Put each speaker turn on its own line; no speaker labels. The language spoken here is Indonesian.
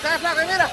saya flaca, mira.